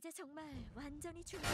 이제 정말 완전히 준비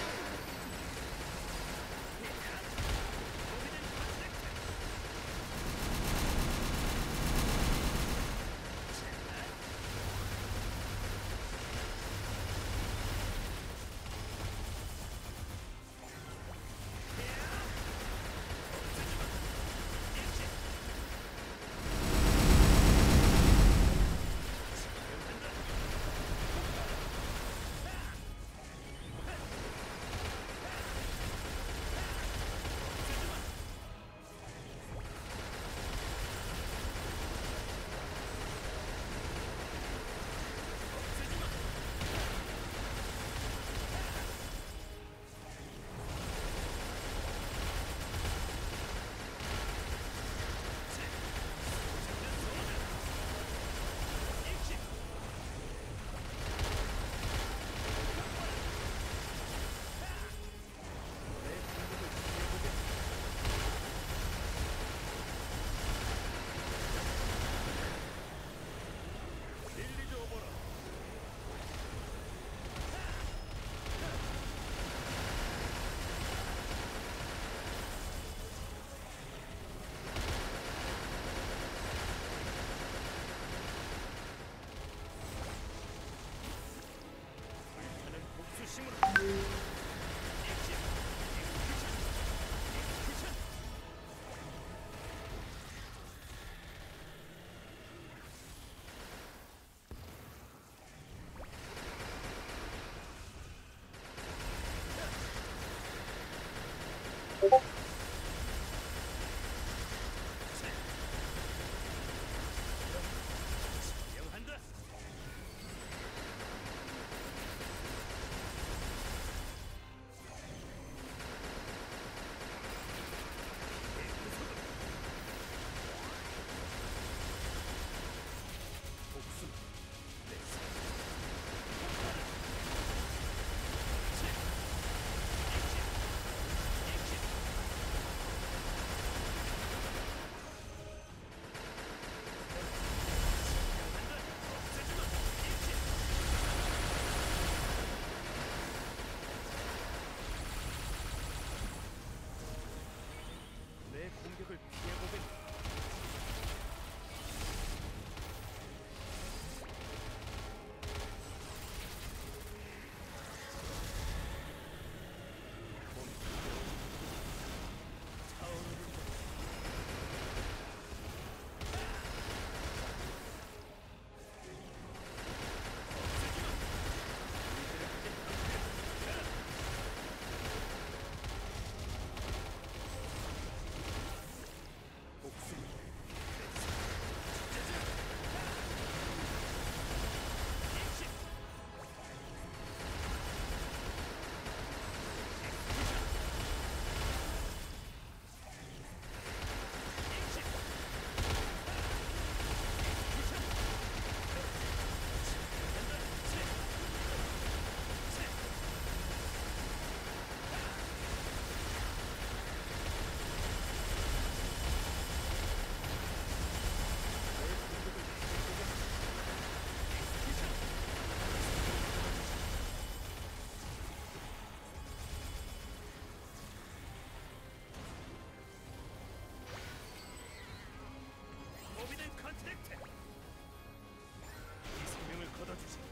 don't you see?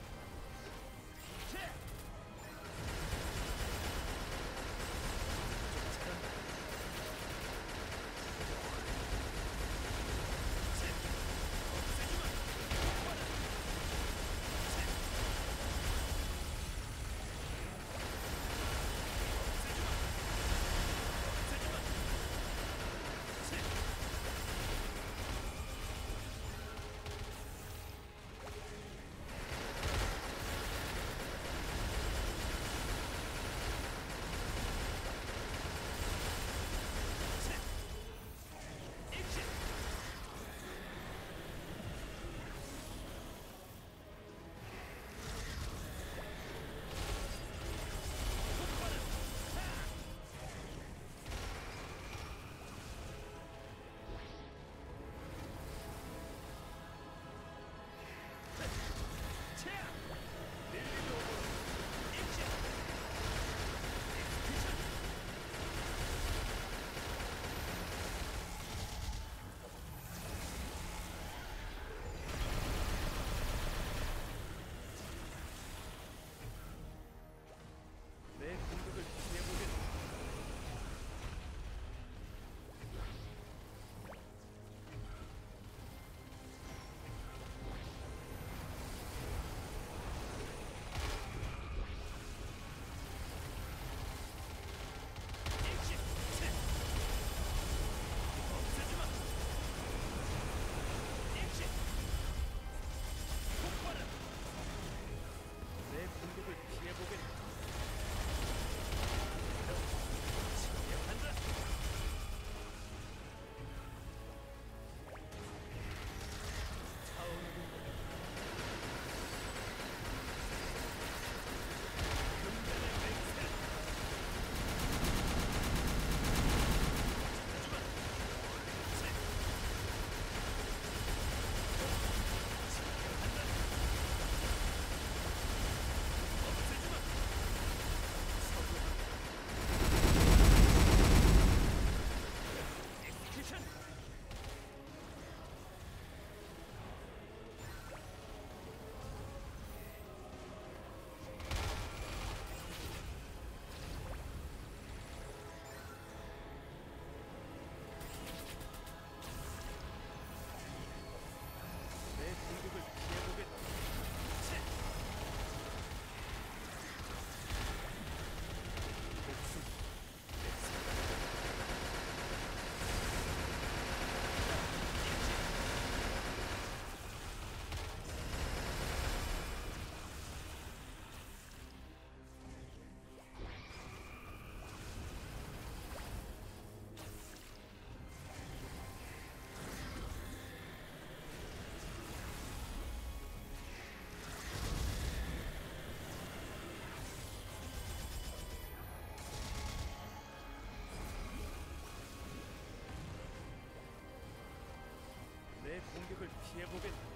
Hier, wo?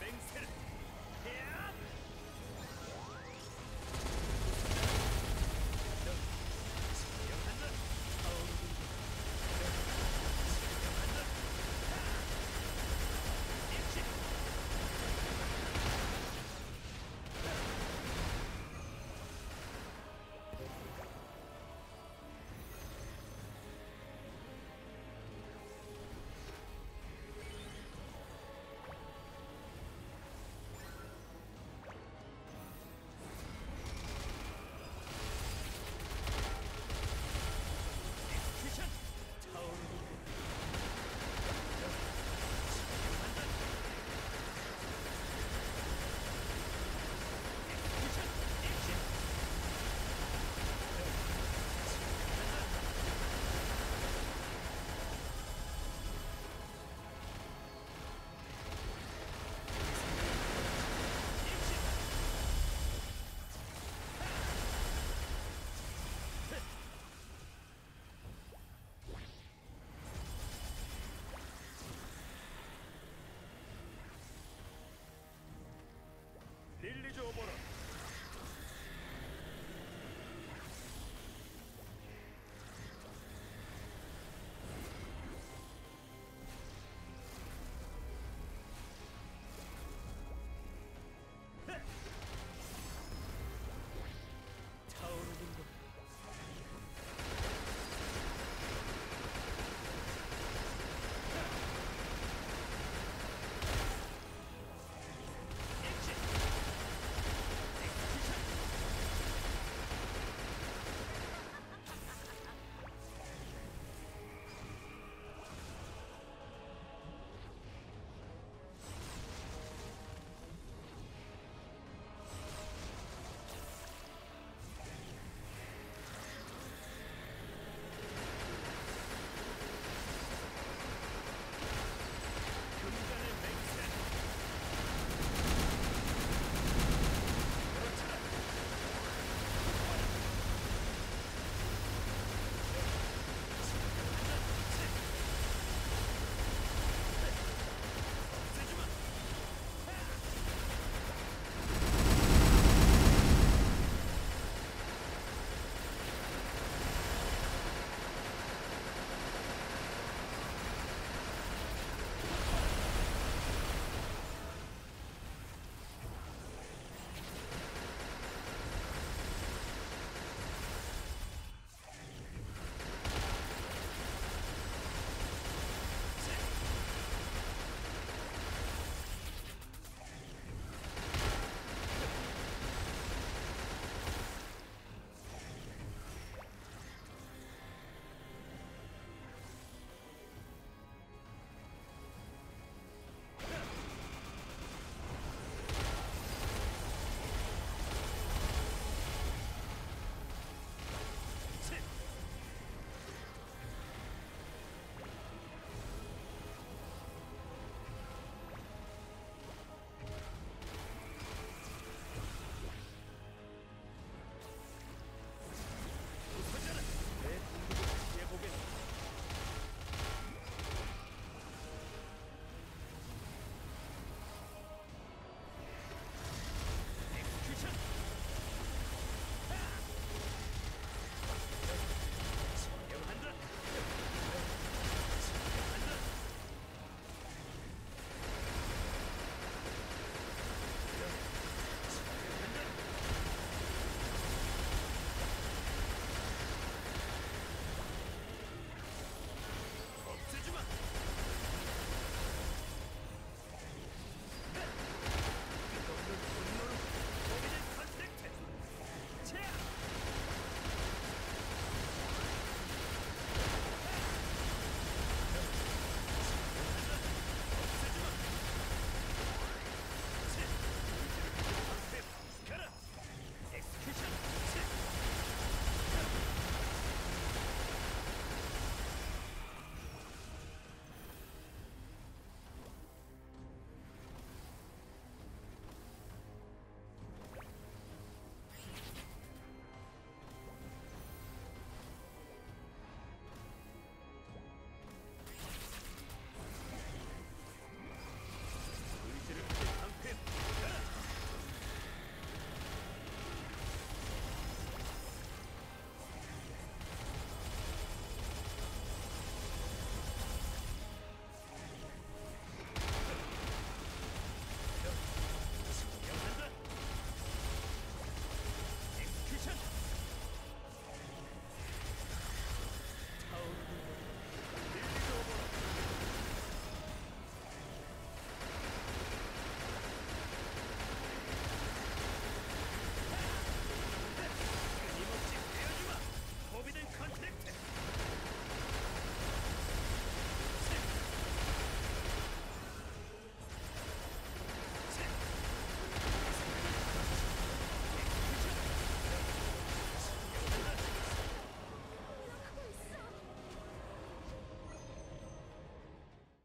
連せる